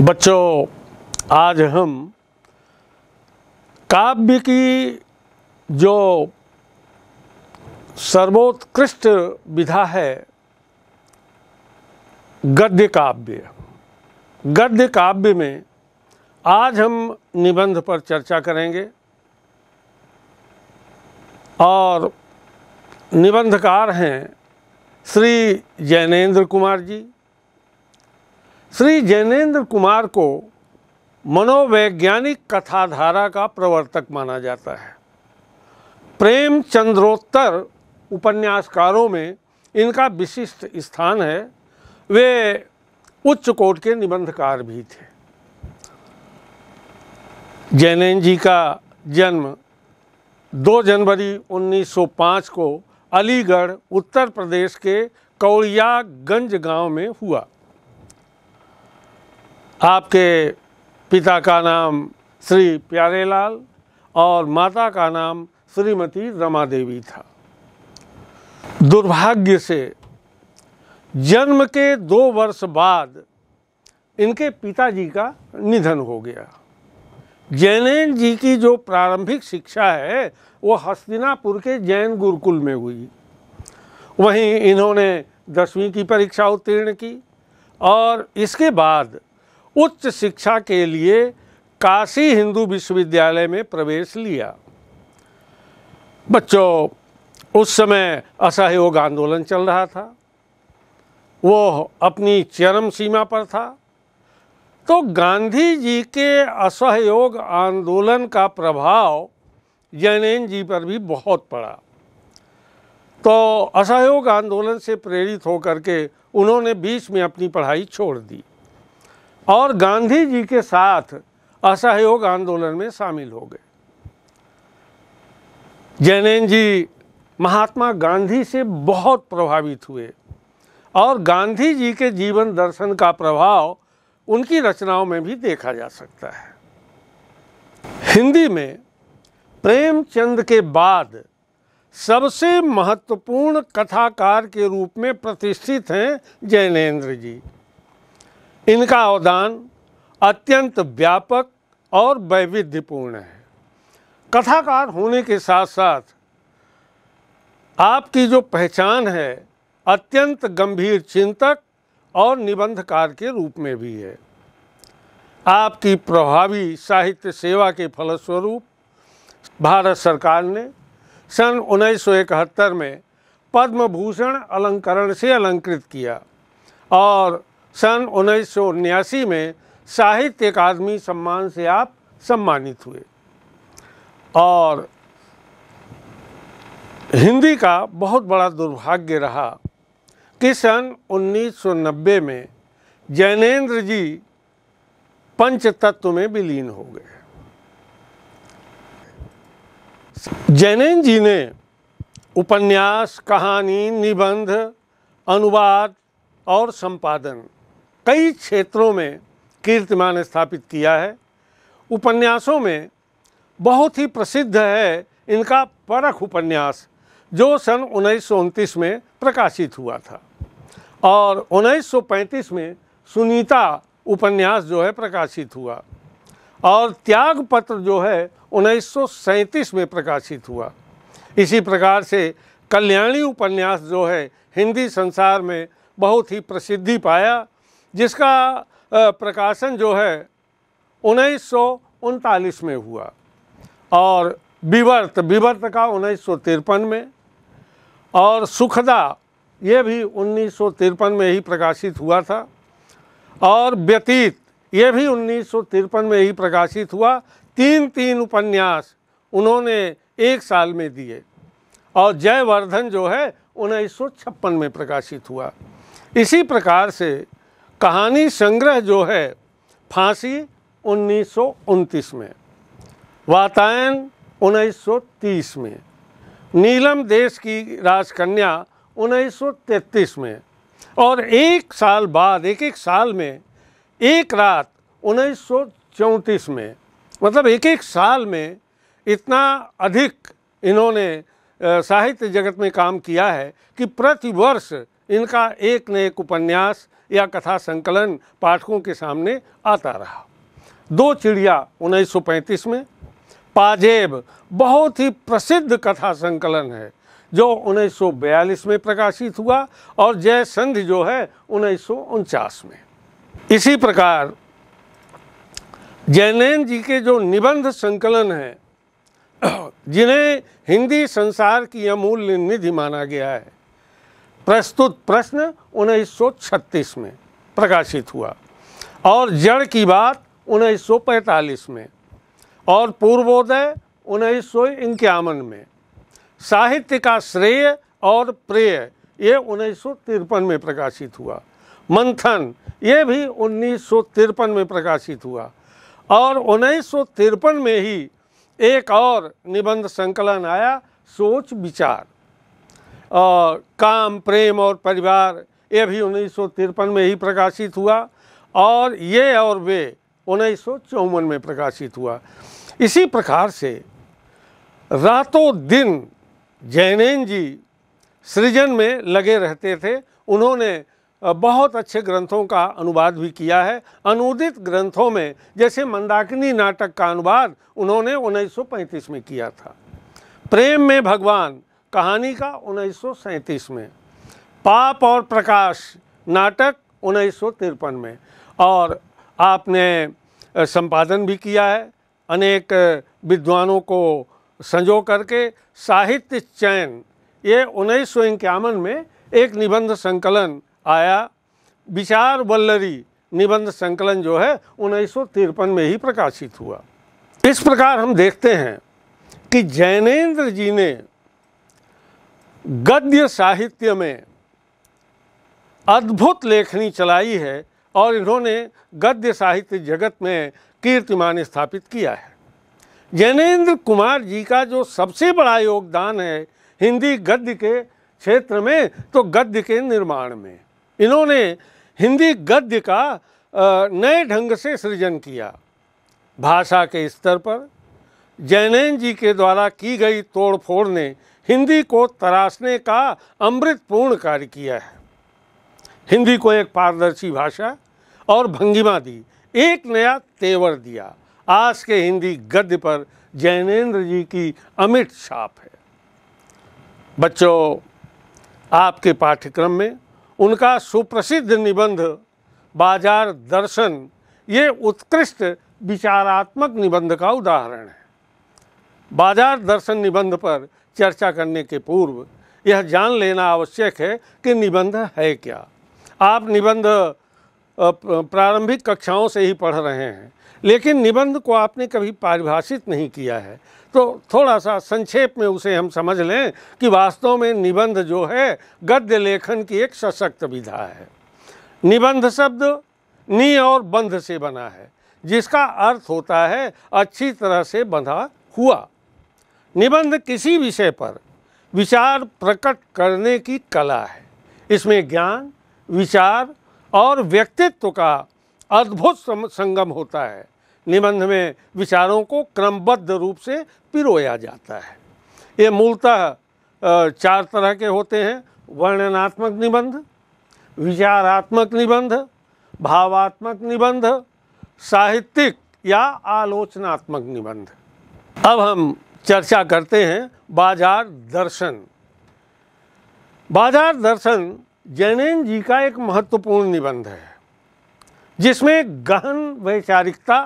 बच्चों, आज हम काव्य की जो सर्वोत्कृष्ट विधा है, गद्य काव्य। गद्य काव्य में आज हम निबंध पर चर्चा करेंगे और निबंधकार हैं श्री जैनेन्द्र कुमार जी। श्री जैनेन्द्र कुमार को मनोवैज्ञानिक कथाधारा का प्रवर्तक माना जाता है। प्रेमचंद्रोत्तर उपन्यासकारों में इनका विशिष्ट स्थान है। वे उच्च कोट के निबंधकार भी थे। जैनेन्द्र जी का जन्म 2 जनवरी 1905 को अलीगढ़, उत्तर प्रदेश के कौड़ियागंज गाँव में हुआ। आपके पिता का नाम श्री प्यारेलाल और माता का नाम श्रीमती रमा देवी था। दुर्भाग्य से जन्म के दो वर्ष बाद इनके पिताजी का निधन हो गया। जैनेन जी की जो प्रारंभिक शिक्षा है, वो हस्तिनापुर के जैन गुरुकुल में हुई। वहीं इन्होंने दसवीं की परीक्षा उत्तीर्ण की और इसके बाद उच्च शिक्षा के लिए काशी हिंदू विश्वविद्यालय में प्रवेश लिया। बच्चों, उस समय असहयोग आंदोलन चल रहा था। वो अपनी चरम सीमा पर था। तो गांधी जी के असहयोग आंदोलन का प्रभाव जैनेन जी पर भी बहुत पड़ा। तो असहयोग आंदोलन से प्रेरित होकर के उन्होंने बीच में अपनी पढ़ाई छोड़ दी। और गांधी जी के साथ असहयोग आंदोलन में शामिल हो गए। जैनेन जी महात्मा गांधी से बहुत प्रभावित हुए और गांधी जी के जीवन दर्शन का प्रभाव उनकी रचनाओं में भी देखा जा सकता है। हिंदी में प्रेमचंद के बाद सबसे महत्वपूर्ण कथाकार के रूप में प्रतिष्ठित हैं जैनेन्द्र जी। इनका अवदान अत्यंत व्यापक और वैविध्यपूर्ण है। कथाकार होने के साथ साथ आपकी जो पहचान है अत्यंत गंभीर चिंतक और निबंधकार के रूप में भी है। आपकी प्रभावी साहित्य सेवा के फलस्वरूप भारत सरकार ने सन 1971 में पद्म भूषण अलंकरण से अलंकृत किया और सन उन्नीस में साहित्य अकादमी सम्मान से आप सम्मानित हुए। और हिंदी का बहुत बड़ा दुर्भाग्य रहा कि सन 1990 में जैनेन्द्र जी पंचतत्व में विलीन हो गए। जैनेन्द्र जी ने उपन्यास, कहानी, निबंध, अनुवाद और संपादन कई क्षेत्रों में कीर्तिमान स्थापित किया है। उपन्यासों में बहुत ही प्रसिद्ध है इनका परख उपन्यास, जो सन उन्नीस सौ उनतीस में प्रकाशित हुआ था। और 1935 में सुनीता उपन्यास जो है प्रकाशित हुआ। और त्याग पत्र जो है उन्नीस सौ सैंतीस में प्रकाशित हुआ। इसी प्रकार से कल्याणी उपन्यास जो है हिंदी संसार में बहुत ही प्रसिद्धि पाया जिसका प्रकाशन जो है, उन्नीस सौ उनतालीस में हुआ। और विवर्त विवर्त का उन्नीस सौ तिरपन में, और सुखदा ये भी उन्नीस सौ तिरपन में ही प्रकाशित हुआ था। और व्यतीत ये भी उन्नीस सौ तिरपन में ही प्रकाशित हुआ। तीन तीन उपन्यास उन्होंने एक साल में दिए। और जयवर्धन जो है, उन्नीस सौ छप्पन में प्रकाशित हुआ। इसी प्रकार से कहानी संग्रह जो है, फांसी उन्नीस सौ उनतीस में, वातायन 1930 में, नीलम देश की राजकन्या 1933 में, और एक साल बाद, एक एक साल में, एक रात उन्नीस सौ चौंतीस में मतलब एक एक साल में इतना अधिक इन्होंने साहित्य जगत में काम किया है कि प्रति वर्ष इनका एक न एक उपन्यास या कथा संकलन पाठकों के सामने आता रहा। दो चिड़िया 1935 में, पाजेब बहुत ही प्रसिद्ध कथा संकलन है, जो 1942 में प्रकाशित हुआ और जय संधि जो है उन्नीस सौ उनचास में। इसी प्रकार, जैनैन जी के जो निबंध संकलन हैं, जिन्हें हिंदी संसार की अमूल्य निधि माना गया है प्रस्तुत प्रश्न 1936 में प्रकाशित हुआ और जड़ की बात 1945 में और पूर्वोदय उन्नीस सौ इक्यावन में। साहित्य का श्रेय और प्रेय ये उन्नीस सौ तिरपन में प्रकाशित हुआ। मंथन ये भी उन्नीस सौ तिरपन में प्रकाशित हुआ और उन्नीस सौ तिरपन में ही एक और निबंध संकलन आया, सोच विचार। और काम, प्रेम और परिवार, ये भी उन्नीस सौ तिरपन में ही प्रकाशित हुआ और ये और वे उन्नीस सौ चौवन में प्रकाशित हुआ। इसी प्रकार से रातों दिन जैनैन जी सृजन में लगे रहते थे। उन्होंने बहुत अच्छे ग्रंथों का अनुवाद भी किया है। अनुदित ग्रंथों में, जैसे मंदाकिनी नाटक का अनुवाद उन्होंने 1935 में किया था। प्रेम में भगवान कहानी का उन्नीस सौ सैंतीस में, पाप और प्रकाश नाटक उन्नीस सौ तिरपन में, और आपने संपादन भी किया है, अनेक विद्वानों को संजो करके, साहित्य चयन, ये उन्नीस सौ इक्यावन में एक निबंध संकलन आया, विचार वल्लरी निबंध संकलन जो है, उन्नीस सौ तिरपन में ही प्रकाशित हुआ। इस प्रकार हम देखते हैं कि जैनेन्द्र जी ने गद्य साहित्य में अद्भुत लेखनी चलाई है और इन्होंने गद्य साहित्य जगत में कीर्तिमान स्थापित किया है। जैनेन्द्र कुमार जी का जो सबसे बड़ा योगदान है हिंदी गद्य के क्षेत्र में तो गद्य के निर्माण में। इन्होंने हिंदी गद्य का नए ढंग से सृजन किया। भाषा के स्तर पर, जैनैन जी के द्वारा की गई तोड़फोड़ ने हिंदी को तराशने का अमृतपूर्ण कार्य किया है। हिंदी को एक पारदर्शी भाषा और भंगिमा दी, एक नया तेवर दिया। आज के हिंदी गद्य पर जैनेन्द्र जी की अमिट छाप है। बच्चों, आपके पाठ्यक्रम में उनका सुप्रसिद्ध निबंध, बाज़ार दर्शन, ये उत्कृष्ट विचारात्मक निबंध का उदाहरण है। बाज़ार दर्शन निबंध पर चर्चा करने के पूर्व, यह जान लेना आवश्यक है कि निबंध है क्या। आप निबंध प्रारंभिक कक्षाओं से ही पढ़ रहे हैं, लेकिन निबंध को आपने कभी परिभाषित नहीं किया है। तो थोड़ा सा संक्षेप में उसे हम समझ लें कि वास्तव में निबंध जो है, गद्य लेखन की एक सशक्त विधा है। निबंध शब्द नी और बंध से बना है, जिसका अर्थ होता है अच्छी तरह से बंधा हुआ। निबंध किसी विषय पर विचार प्रकट करने की कला है। इसमें ज्ञान, विचार और व्यक्तित्व का अद्भुत संगम होता है। निबंध में विचारों को क्रमबद्ध रूप से पिरोया जाता है। ये मूलतः चार तरह के होते हैं। वर्णनात्मक निबंध, विचारात्मक निबंध, भावात्मक निबंध, साहित्यिक या आलोचनात्मक निबंध। अब हम चर्चा करते हैं, बाज़ार दर्शन। बाज़ार दर्शन जैनैन जी का एक महत्वपूर्ण निबंध है, जिसमें गहन वैचारिकता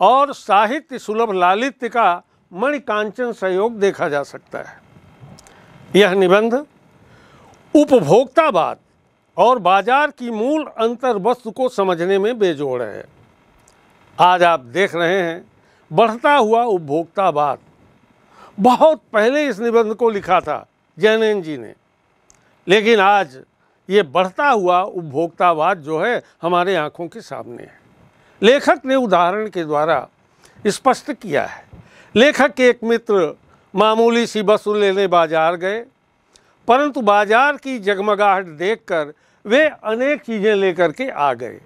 और साहित्य सुलभ लालित्य का मणिकांचन सहयोग देखा जा सकता है। यह निबंध उपभोक्तावाद और बाज़ार की मूल अंतर वस्तु को समझने में बेजोड़ है। आज आप देख रहे हैं, बढ़ता हुआ उपभोक्तावाद। बहुत पहले इस निबंध को लिखा था, जैनैन जी ने। लेकिन आज ये बढ़ता हुआ उपभोक्तावाद जो है, हमारे आँखों के सामने है। लेखक ने उदाहरण के द्वारा स्पष्ट किया है। लेखक के एक मित्र मामूली सी वस्तु लेने बाज़ार गए, परंतु बाज़ार की जगमगाहट देखकर वे अनेक चीज़ें लेकर के आ गए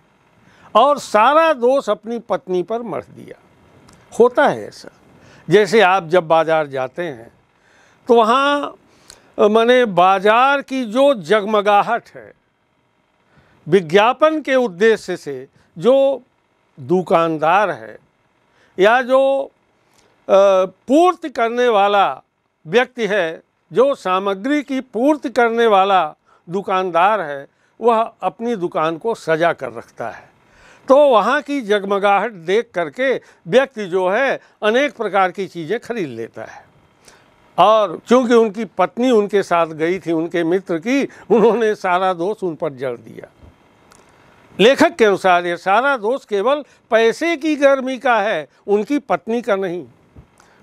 और सारा दोष अपनी पत्नी पर मर दिया। होता है ऐसा। जैसे आप जब बाज़ार जाते हैं तो वहाँ मैंने बाज़ार की जो जगमगाहट है, विज्ञापन के उद्देश्य से जो दुकानदार है, या जो पूर्ति करने वाला व्यक्ति है, जो सामग्री की पूर्ति करने वाला दुकानदार है, वह अपनी दुकान को सजा कर रखता है। तो वहाँ की जगमगाहट देख करके व्यक्ति जो है अनेक प्रकार की चीज़ें खरीद लेता है। और चूँकि उनकी पत्नी उनके साथ गई थी, उनके मित्र की, उन्होंने सारा दोष उन पर जड़ दिया। लेखक के अनुसार ये सारा दोष केवल पैसे की गर्मी का है, उनकी पत्नी का नहीं।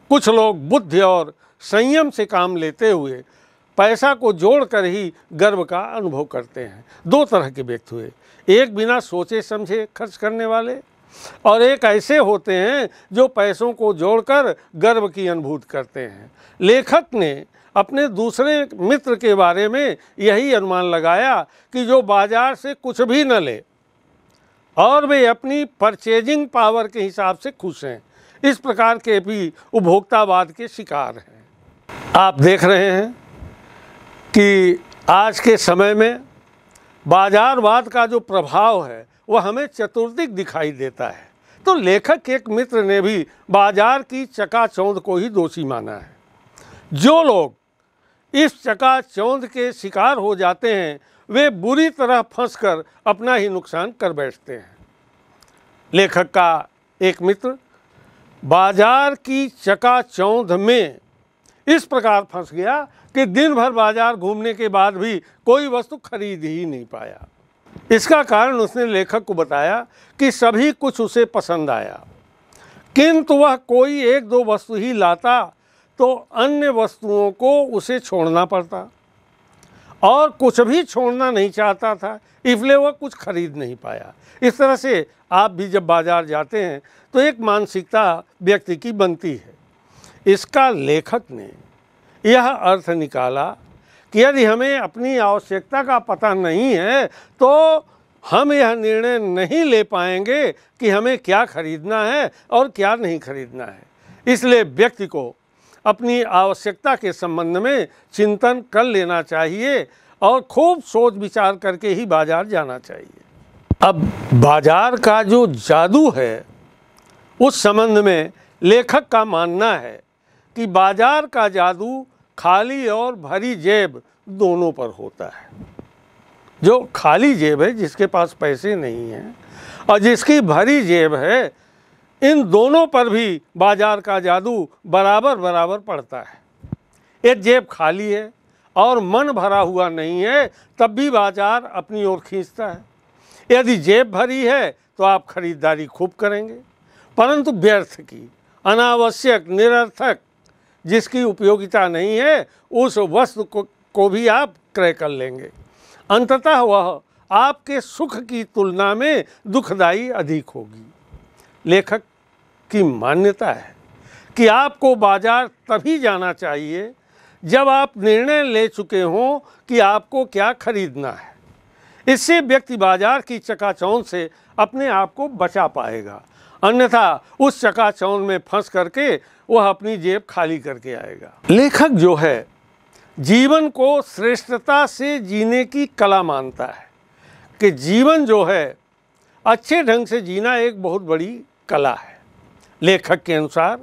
कुछ लोग बुद्धि और संयम से काम लेते हुए पैसा को जोड़कर ही गर्व का अनुभव करते हैं। दो तरह के व्यक्ति हुए। एक बिना सोचे समझे खर्च करने वाले और एक ऐसे होते हैं जो पैसों को जोड़कर गर्व की अनुभूति करते हैं। लेखक ने अपने दूसरे मित्र के बारे में यही अनुमान लगाया कि जो बाज़ार से कुछ भी न ले और वे अपनी परचेजिंग पावर के हिसाब से खुश हैं। इस प्रकार के भी उपभोक्तावाद के शिकार हैं। आप देख रहे हैं कि आज के समय में बाजारवाद का जो प्रभाव है, वह हमें चतुर्दिक दिखाई देता है। तो लेखक एक मित्र ने भी बाज़ार की चकाचौंध को ही दोषी माना है। जो लोग इस चकाचौंध के शिकार हो जाते हैं, वे बुरी तरह फंसकर अपना ही नुकसान कर बैठते हैं। लेखक का एक मित्र, बाज़ार की चकाचौंध में इस प्रकार फंस गया कि दिन भर बाज़ार घूमने के बाद भी कोई वस्तु खरीद ही नहीं पाया। इसका कारण उसने लेखक को बताया कि सभी कुछ उसे पसंद आया। किंतु वह कोई एक दो वस्तु ही लाता तो अन्य वस्तुओं को उसे छोड़ना पड़ता। और कुछ भी छोड़ना नहीं चाहता था, इसलिए वह कुछ खरीद नहीं पाया। इस तरह से आप भी जब बाज़ार जाते हैं तो एक मानसिकता व्यक्ति की बनती है। इसका लेखक ने यह अर्थ निकाला कि यदि हमें अपनी आवश्यकता का पता नहीं है तो हम यह निर्णय नहीं ले पाएँगे कि हमें क्या खरीदना है और क्या नहीं खरीदना है। इसलिए व्यक्ति को अपनी आवश्यकता के संबंध में चिंतन कर लेना चाहिए और खूब सोच विचार करके ही बाज़ार जाना चाहिए। अब बाज़ार का जो जादू है, उस संबंध में लेखक का मानना है कि बाज़ार का जादू खाली और भरी जेब दोनों पर होता है। जो खाली जेब है, जिसके पास पैसे नहीं हैं, और जिसकी भरी जेब है, इन दोनों पर भी बाज़ार का जादू बराबर बराबर पड़ता है। एक जेब खाली है और मन भरा हुआ नहीं है, तब भी बाज़ार अपनी ओर खींचता है। यदि जेब भरी है तो आप खरीदारी खूब करेंगे। परंतु व्यर्थ की, अनावश्यक, निरर्थक जिसकी उपयोगिता नहीं है उस वस्तु को, को भी आप क्रय कर लेंगे। अंततः वह आपके सुख की तुलना में दुखदाई अधिक होगी। लेखक की मान्यता है कि आपको बाज़ार तभी जाना चाहिए जब आप निर्णय ले चुके हों कि आपको क्या खरीदना है। इससे व्यक्ति बाज़ार की चकाचौंध से अपने आप को बचा पाएगा। अन्यथा उस चकाचौंध में फंस करके वह अपनी जेब खाली करके आएगा। लेखक जो है, जीवन को श्रेष्ठता से जीने की कला मानता है। कि जीवन जो है, अच्छे ढंग से जीना एक बहुत बड़ी कला है। लेखक के अनुसार,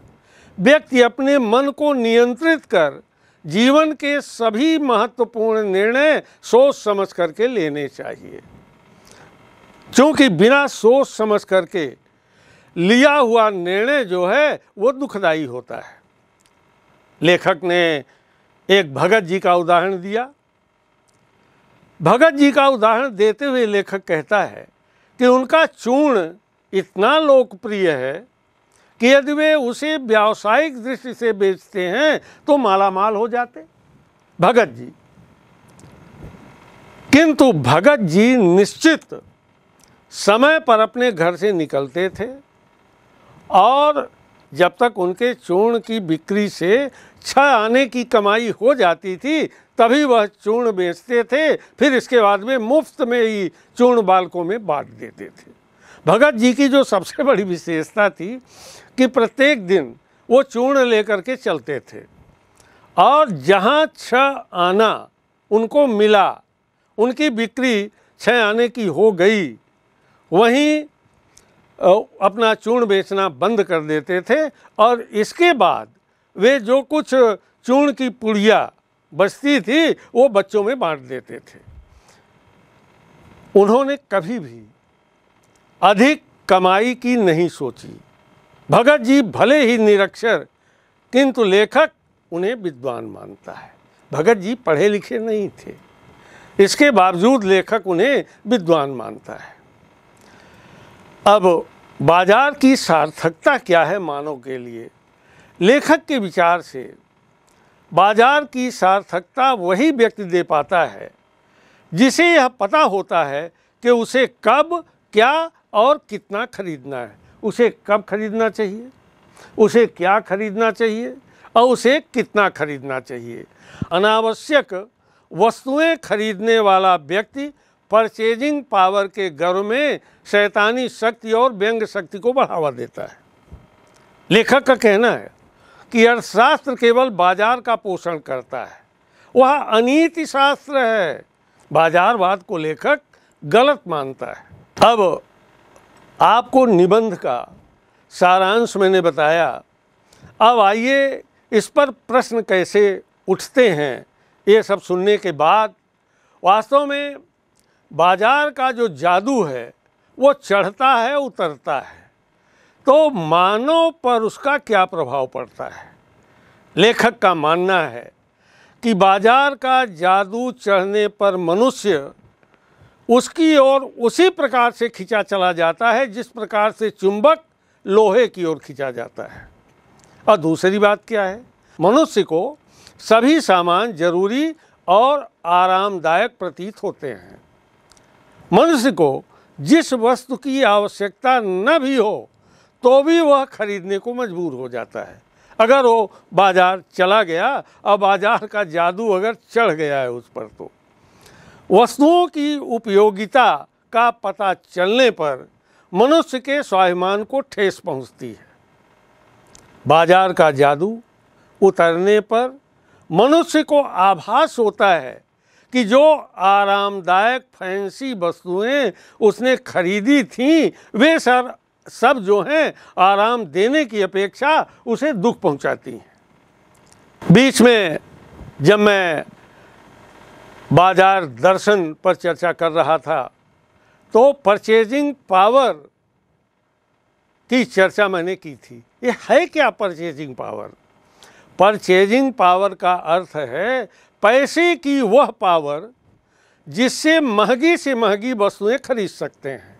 व्यक्ति अपने मन को नियंत्रित कर जीवन के सभी महत्वपूर्ण निर्णय सोच समझ करके लेने चाहिए। क्योंकि बिना सोच समझ करके लिया हुआ निर्णय जो है, वो दुखदाई होता है। लेखक ने एक भगत जी का उदाहरण दिया। भगत जी का उदाहरण देते हुए लेखक कहता है कि उनका चूर्ण इतना लोकप्रिय है कि यदि वे उसे व्यावसायिक दृष्टि से बेचते हैं तो मालामाल हो जाते। भगत जी। किंतु भगत जी निश्चित समय पर अपने घर से निकलते थे। और जब तक उनके चूर्ण की बिक्री से छह आने की कमाई हो जाती थी, तभी वह चूर्ण बेचते थे, फिर इसके बाद में मुफ़्त में ही चूर्ण बालकों में बांट देते थे। भगत जी की जो सबसे बड़ी विशेषता थी कि प्रत्येक दिन वो चूर्ण लेकर के चलते थे और जहाँ छह आना उनको मिला, उनकी बिक्री छः आने की हो गई, वहीं अपना चूर्ण बेचना बंद कर देते थे और इसके बाद वे जो कुछ चूर्ण की पुड़िया बचती थी, वो बच्चों में बांट देते थे। उन्होंने कभी भी अधिक कमाई की नहीं सोची। भगत जी भले ही निरक्षर, किंतु लेखक उन्हें विद्वान मानता है। भगत जी पढ़े लिखे नहीं थे। इसके बावजूद लेखक उन्हें विद्वान मानता है। अब बाज़ार की सार्थकता क्या है मानव के लिए? लेखक के विचार से, बाज़ार की सार्थकता वही व्यक्ति दे पाता है, जिसे यह पता होता है कि उसे कब, क्या और कितना खरीदना है। उसे कब खरीदना चाहिए? उसे क्या खरीदना चाहिए? और उसे कितना खरीदना चाहिए? अनावश्यक वस्तुएँ खरीदने वाला व्यक्ति परचेजिंग पावर के गर्व में शैतानी शक्ति और व्यंग शक्ति को बढ़ावा देता है। लेखक का कहना है कि अर्थशास्त्र केवल बाज़ार का पोषण करता है। वह अनीति शास्त्र है। बाजारवाद को लेखक गलत मानता है। अब आपको निबंध का सारांश मैंने बताया। अब आइए इस पर प्रश्न कैसे उठते हैं, ये सब सुनने के बाद वास्तव में बाज़ार का जो जादू है, वो चढ़ता है, उतरता है। तो मानव पर उसका क्या प्रभाव पड़ता है? लेखक का मानना है कि बाज़ार का जादू चढ़ने पर मनुष्य उसकी ओर उसी प्रकार से खींचा चला जाता है, जिस प्रकार से चुंबक लोहे की ओर खींचा जाता है। और दूसरी बात क्या है? मनुष्य को सभी सामान ज़रूरी और आरामदायक प्रतीत होते हैं। मनुष्य को जिस वस्तु की आवश्यकता न भी हो तो भी वह खरीदने को मजबूर हो जाता है। अगर वो बाज़ार चला गया और बाज़ार का जादू अगर चढ़ गया है उस पर तो। वस्तुओं की उपयोगिता का पता चलने पर मनुष्य के स्वाभिमान को ठेस पहुँचती है। बाज़ार का जादू उतरने पर मनुष्य को आभास होता है कि जो आरामदायक फैंसी वस्तुएँ उसने खरीदी थीं, वे सर, सब जो हैं, आराम देने की अपेक्षा उसे दुख पहुंचाती हैं। बीच में जब मैं बाज़ार दर्शन पर चर्चा कर रहा था तो परचेजिंग पावर की चर्चा मैंने की थी। ये है क्या परचेजिंग पावर? परचेजिंग पावर का अर्थ है पैसे की वह पावर जिससे महँगी से महँगी वस्तुएँ खरीद सकते हैं।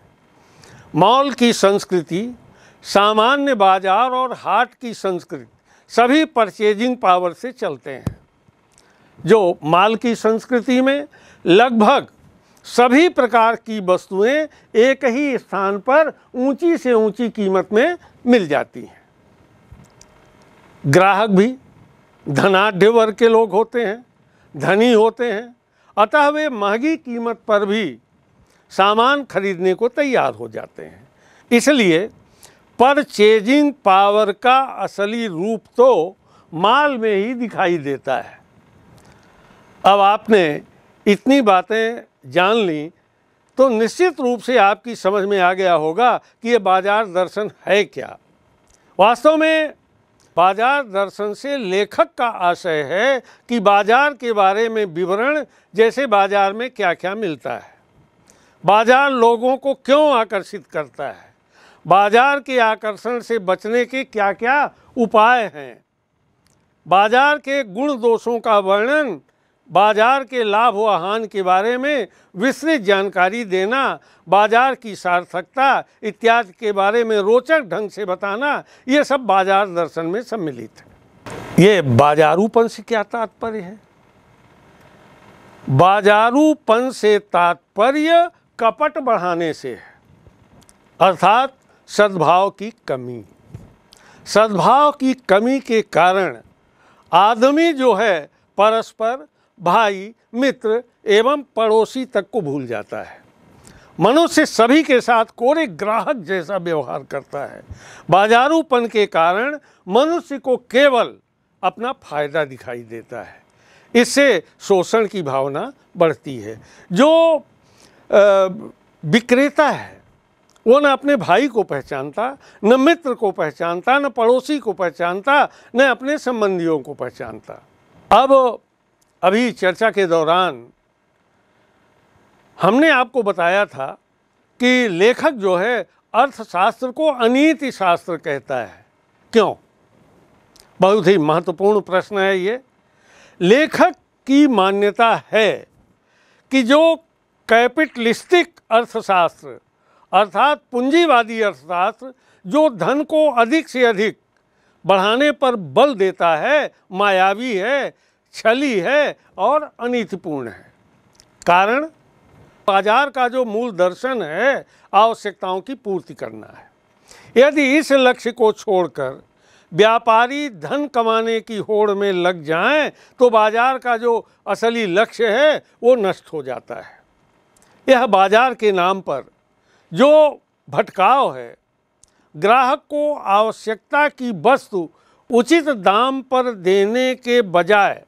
मॉल की संस्कृति, सामान्य बाज़ार और हाट की संस्कृति, सभी परचेजिंग पावर से चलते हैं। जो माल की संस्कृति में लगभग सभी प्रकार की वस्तुएँ एक ही स्थान पर ऊँची से ऊँची कीमत में मिल जाती हैं। ग्राहक भी धनाढ़ वर्ग के लोग होते हैं। धनी होते हैं। अतः वे महँगी कीमत पर भी सामान खरीदने को तैयार हो जाते हैं। इसलिए परचेजिंग पावर का असली रूप तो माल में ही दिखाई देता है। अब आपने इतनी बातें जान ली तो निश्चित रूप से आपकी समझ में आ गया होगा कि ये बाज़ार दर्शन है क्या। वास्तव में बाज़ार दर्शन से लेखक का आशय है कि बाज़ार के बारे में विवरण जैसे बाज़ार में क्या क्या मिलता है। बाज़ार लोगों को क्यों आकर्षित करता है? बाज़ार के आकर्षण से बचने के क्या क्या उपाय हैं? बाज़ार के गुण दोषों का वर्णन बाज़ार के लाभ व हानि के बारे में विस्तृत जानकारी देना, बाज़ार की सार्थकता इत्यादि के बारे में रोचक ढंग से बताना, ये सब बाज़ार दर्शन में सम्मिलित है। ये बाजारूपन से क्या तात्पर्य है? बाजारूपन से तात्पर्य कपट बढ़ाने से है। अर्थात सद्भाव की कमी। सद्भाव की कमी के कारण आदमी जो है परस्पर भाई, मित्र एवं पड़ोसी तक को भूल जाता है। मनुष्य सभी के साथ कोरे ग्राहक जैसा व्यवहार करता है। बाजारूपन के कारण मनुष्य को केवल अपना फ़ायदा दिखाई देता है। इससे शोषण की भावना बढ़ती है। जो विक्रेता है, वो न अपने भाई को पहचानता, न मित्र को पहचानता, न पड़ोसी को पहचानता, न अपने संबंधियों को पहचानता। अब अभी चर्चा के दौरान हमने आपको बताया था कि लेखक जो है अर्थशास्त्र को अनीति शास्त्र कहता है। क्यों? बहुत ही महत्वपूर्ण प्रश्न है ये। लेखक की मान्यता है कि जो कैपिटलिस्टिक अर्थशास्त्र, अर्थात पूंजीवादी अर्थशास्त्र, जो धन को अधिक से अधिक बढ़ाने पर बल देता है, मायावी है छली है और अनीतिपूर्ण है। कारण, बाज़ार का जो मूल दर्शन है, आवश्यकताओं की पूर्ति करना है। यदि इस लक्ष्य को छोड़कर व्यापारी धन कमाने की होड़ में लग जाएँ तो बाज़ार का जो असली लक्ष्य है, वो नष्ट हो जाता है। यह बाज़ार के नाम पर जो भटकाव है, ग्राहक को आवश्यकता की वस्तु उचित दाम पर देने के बजाय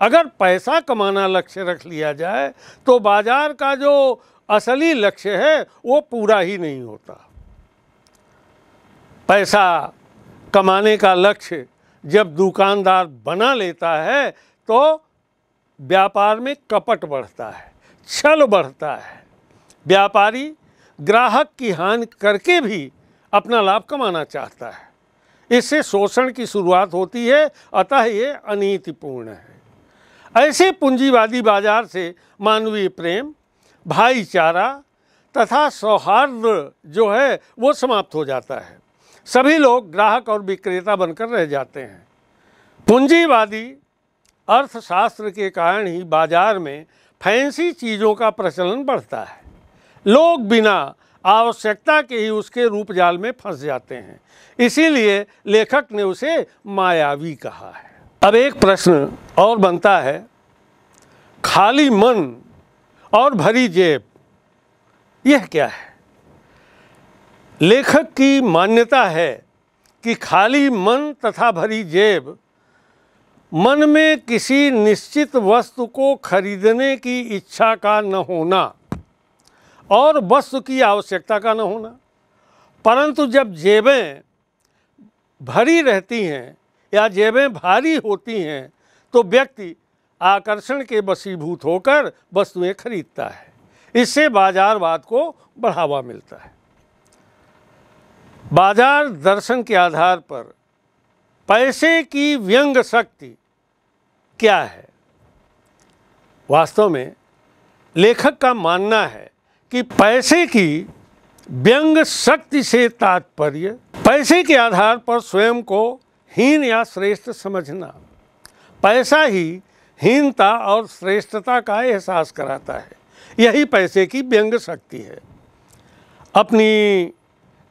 अगर पैसा कमाना लक्ष्य रख लिया जाए तो बाज़ार का जो असली लक्ष्य है, वो पूरा ही नहीं होता। पैसा कमाने का लक्ष्य जब दुकानदार बना लेता है तो व्यापार में कपट बढ़ता है, छल बढ़ता है। व्यापारी ग्राहक की हानि करके भी अपना लाभ कमाना चाहता है। इससे शोषण की शुरुआत होती है, अतः ये अनीतिपूर्ण है। ऐसे पूंजीवादी बाज़ार से मानवीय प्रेम, भाईचारा तथा सौहार्द जो है, वो समाप्त हो जाता है। सभी लोग ग्राहक और विक्रेता बनकर रह जाते हैं। पूंजीवादी अर्थशास्त्र के कारण ही बाज़ार में फैंसी चीज़ों का प्रचलन बढ़ता है। लोग बिना आवश्यकता के ही उसके रूप जाल में फंस जाते हैं। इसीलिए लेखक ने उसे मायावी कहा है। अब एक प्रश्न और बनता है। खाली मन और भरी जेब, यह क्या है? लेखक की मान्यता है कि खाली मन तथा भरी जेब मन में किसी निश्चित वस्तु को खरीदने की इच्छा का न होना और वस्तु की आवश्यकता का न होना। परंतु जब जेबें भरी रहती हैं या जेबें भारी होती हैं तो व्यक्ति आकर्षण के वशीभूत होकर वस्तुएँ खरीदता है। इससे बाजारवाद को बढ़ावा मिलता है। बाज़ार दर्शन के आधार पर पैसे की व्यंग शक्ति क्या है? वास्तव में लेखक का मानना है कि पैसे की व्यंग शक्ति से तात्पर्य, पैसे के आधार पर स्वयं को हीन या श्रेष्ठ समझना। पैसा ही हीनता और श्रेष्ठता का एहसास कराता है। यही पैसे की व्यंग शक्ति है। अपनी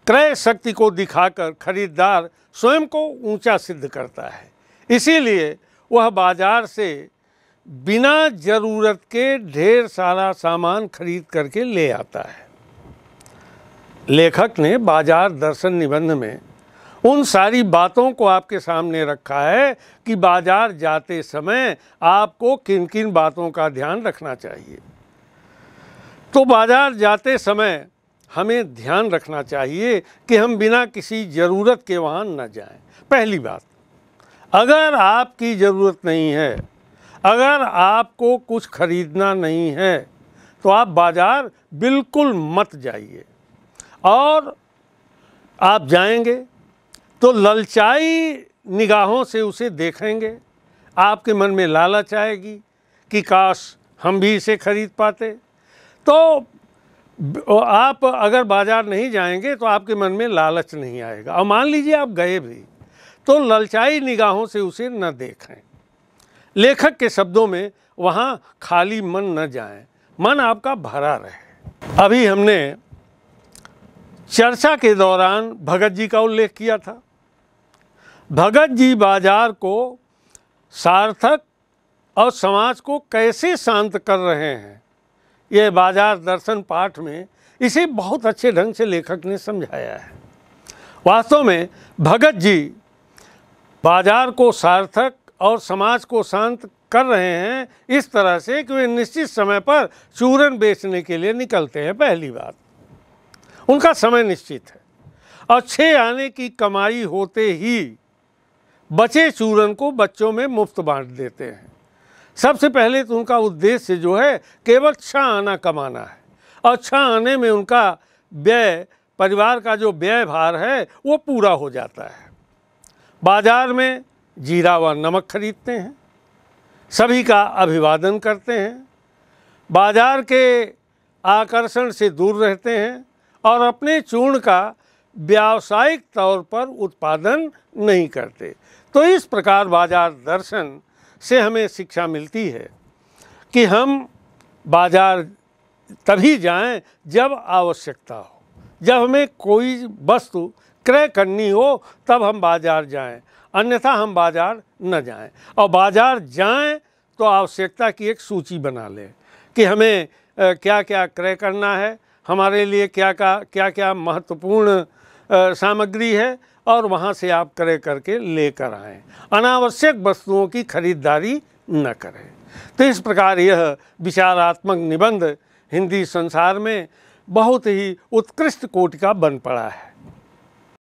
क्रय शक्ति को दिखाकर खरीदार स्वयं को ऊँचा सिद्ध करता है। इसीलिए वह बाज़ार से बिना ज़रूरत के ढेर सारा सामान खरीद करके ले आता है। लेखक ने बाज़ार दर्शन निबंध में उन सारी बातों को आपके सामने रखा है कि बाज़ार जाते समय आपको किन किन बातों का ध्यान रखना चाहिए तो बाज़ार जाते समय हमें ध्यान रखना चाहिए कि हम बिना किसी ज़रूरत के वहाँ न जाएँ। पहली बात, अगर आपकी ज़रूरत नहीं है, अगर आपको कुछ खरीदना नहीं है तो आप बाज़ार बिल्कुल मत जाइए और आप जाएँगे तो ललचाई निगाहों से उसे देखेंगे। आपके मन में लालच आएगी कि काश हम भी इसे खरीद पाते। तो आप अगर बाज़ार नहीं जाएँगे तो आपके मन में लालच नहीं आएगा। और मान लीजिए आप गए भी तो ललचाई निगाहों से उसे न देखें। लेखक के शब्दों में वहाँ खाली मन न जाए, मन आपका भरा रहे। अभी हमने चर्चा के दौरान भगत जी का उल्लेख किया था। भगत जी बाज़ार को सार्थक और समाज को कैसे शांत कर रहे हैं? ये बाज़ार दर्शन पाठ में इसे बहुत अच्छे ढंग से लेखक ने समझाया है। वास्तव में भगत जी बाज़ार को सार्थक और समाज को शांत कर रहे हैं, इस तरह से कि वे निश्चित समय पर चूरन बेचने के लिए निकलते हैं पहली बात। उनका समय निश्चित है और छः आने की कमाई होते ही बचे चूरन को बच्चों में मुफ़्त बांट देते हैं। सबसे पहले तो उनका उद्देश्य जो है, केवल छः आना कमाना है और छः आने में उनका व्यय, परिवार का जो व्यय भार है, वो पूरा हो जाता है। बाज़ार में जीरा व नमक खरीदते हैं, सभी का अभिवादन करते हैं, बाज़ार के आकर्षण से दूर रहते हैं और अपने चूर्ण का व्यावसायिक तौर पर उत्पादन नहीं करते। तो इस प्रकार बाज़ार दर्शन से हमें शिक्षा मिलती है कि हम बाज़ार तभी जाएँ जब आवश्यकता हो। जब हमें कोई वस्तु क्रय करनी हो, तब हम बाज़ार जाएँ, अन्यथा हम बाज़ार न जाएँ। और बाज़ार जाएँ तो आवश्यकता की एक सूची बना लें कि हमें क्या क्या क्रय करना है, हमारे लिए क्या क्या क्या क्या महत्वपूर्ण सामग्री है और वहाँ से आप क्रय करके लेकर आएँ। अनावश्यक वस्तुओं की खरीदारी न करें। तो इस प्रकार यह विचारात्मक निबंध हिंदी संसार में बहुत ही उत्कृष्ट कोटि का बन पड़ा है।